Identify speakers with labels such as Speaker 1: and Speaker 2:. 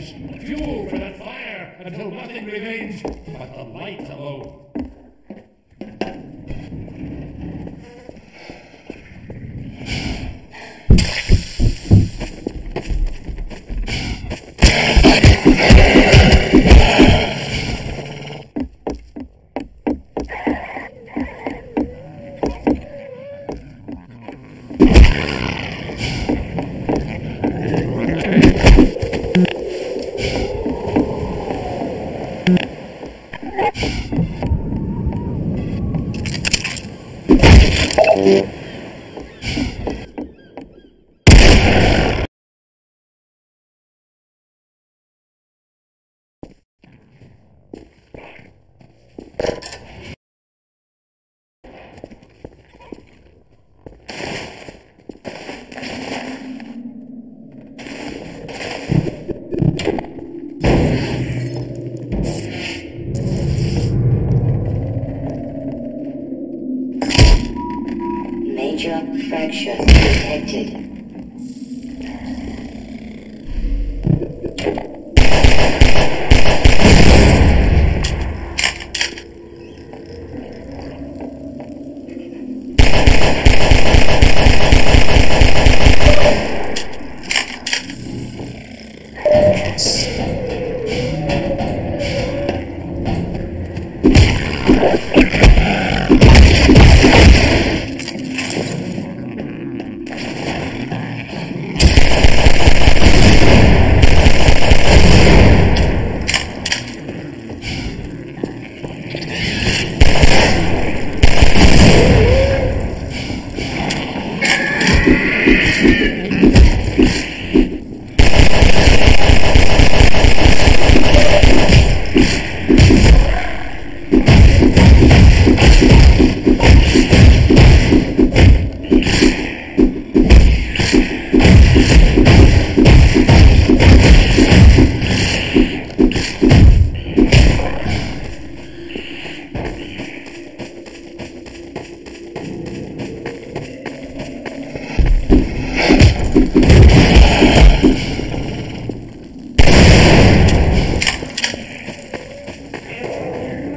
Speaker 1: Fuel for that fire until nothing remains but the light alone.